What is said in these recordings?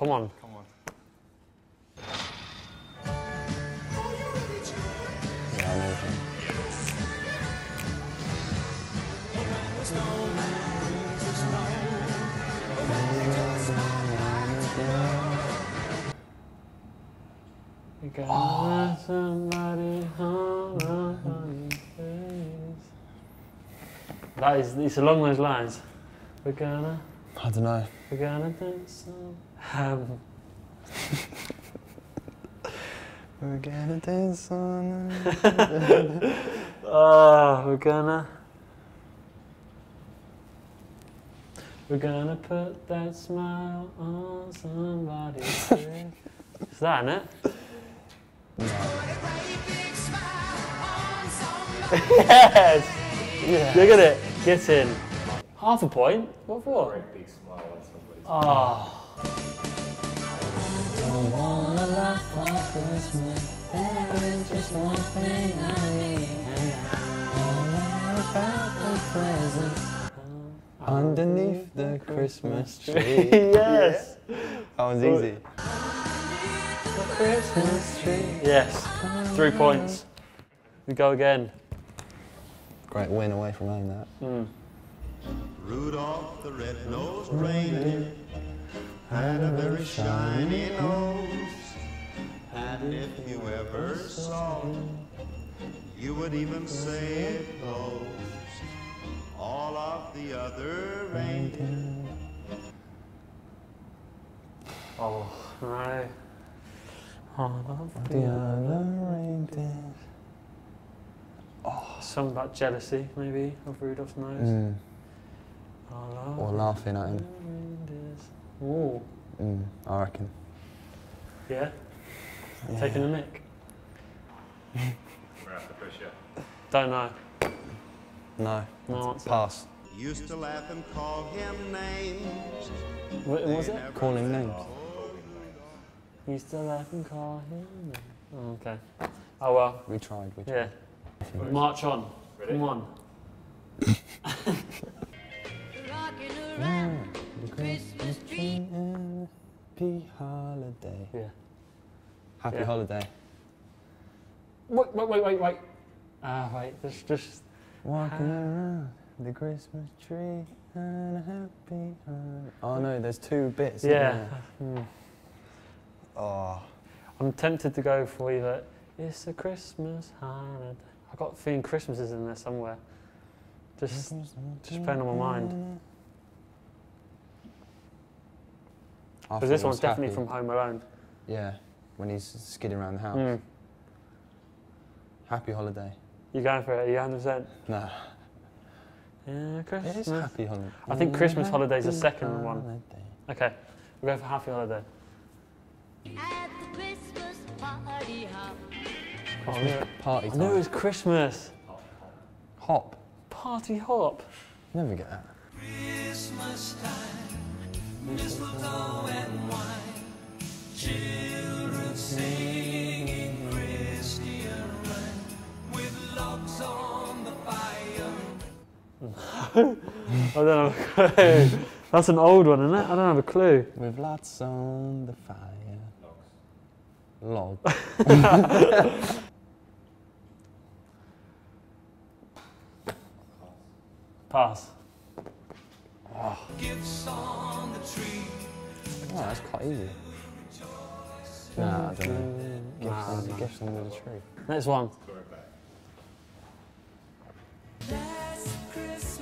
Come on. Come on. Yeah, amazing. You gotta let somebody hold on your face. That is, it's along those lines. We're gonna, I don't know. we're gonna dance some. Um, We're gonna dance on. oh, we're gonna. We're gonna put that smile on somebody's face. Is that in it? yes! Yeah. Look at it. Get in. Half a point? What for? Great big smile on somebody's Oh. Underneath the Christmas tree. yes. That one's easy. Christmas tree. Yes. Three points. We go again. Great win away from home, that. Mm. Rudolph the red-nosed reindeer had a very shiny nose. And if you ever saw it, you would even say it glows. All of the other reindeer Oh, no. Oh, The other reindeer. Oh, something about jealousy, maybe, of Rudolph's nose. Mm. Oh, love Or laughing at him. reindeers. Ooh. Mm, I reckon. Yeah? Yeah. Taking a mic. We're gonna have push you. Don't know. No. No answer. Pass. used to laugh and call him names. What was They it? never Calling names. You still laugh and call him. Oh, okay. Oh well. We tried, we Yeah. tried. March on. Ready? Come on. Happy holiday. Yeah. Happy Yeah. holiday. Wait, wait, wait, wait, wait. Ah, wait. Just, just. Walking around the Christmas tree and a happy holiday. Oh no, there's two bits. Yeah. Hmm. Oh. I'm tempted to go for either. It's a Christmas holiday. I got feeling Christmas is in there somewhere. Just, just playing on my mind. I Because this one's was definitely happy. from Home Alone. Yeah, when he's skidding around the house. Mm. Happy holiday. You going for it? Are you 100%? No, Yeah, it Christmas. is happy holiday. I think Christmas Happy holiday's the second one. Okay, we'll go for Happy Holiday. At the Christmas party hop. Oh, I knew it. Party I knew it was Christmas. Hop. Party hop. Never get that. I don't have a clue. That's an old one, isn't it? I don't have a clue. With lots on the fire. Log. Pass. Oh, that's quite easy. Nah, I don't know. Gifts, Nah, under, nah. gifts under the tree. Next one.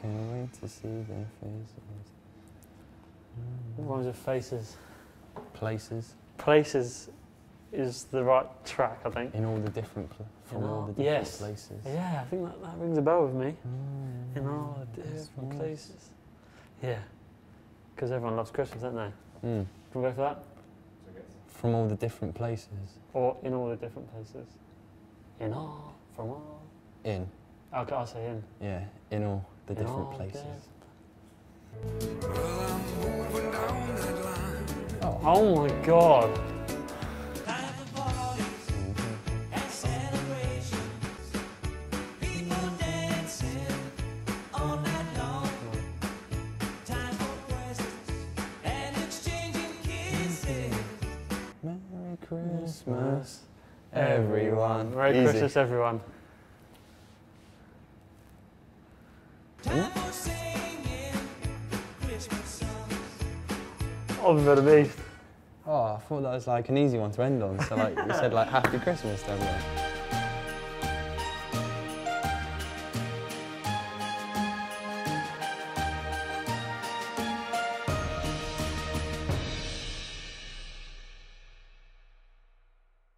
Can't wait to see their faces. What rhymes with faces? Places. Places is the right track, I think. In all the different, pl- from In all all- the different yes. places. Yeah, I think that, that rings a bell with me. Mm, In all the different Christmas. places. Yeah, because everyone loves Christmas, don't they? Mm. Can we go for that? So I guess. From all the different places. Or in all the different places? In all, from all. In. Okay, I'll say in. Yeah, in all the In different all places. Well, I'm down that line. Oh my god. Christmas, everyone. Merry Easy. Christmas, everyone. Oliver the Beast. Oh, I thought that was like an easy one to end on. So like you said, like Happy Christmas, don't you?